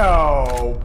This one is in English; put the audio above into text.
Oh,